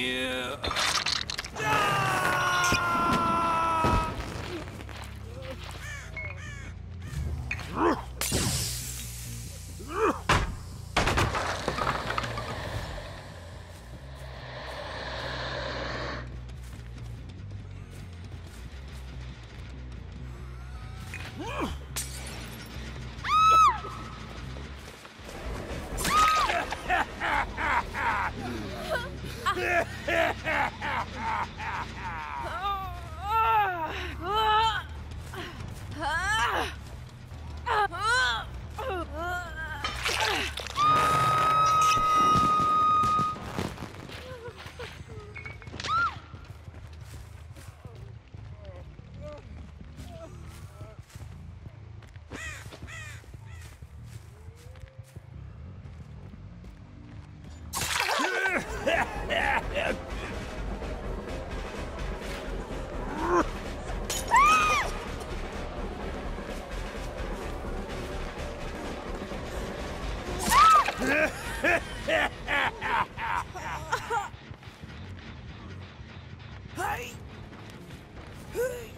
you. Hey! Hey!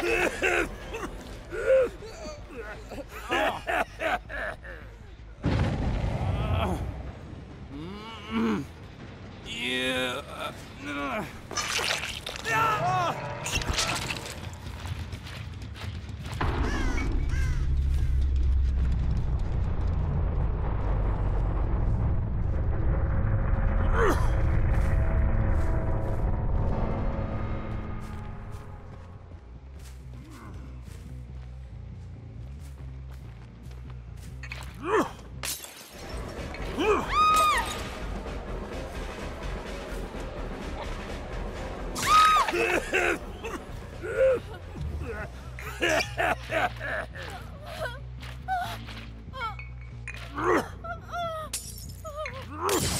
Ha ha ha! Ugh!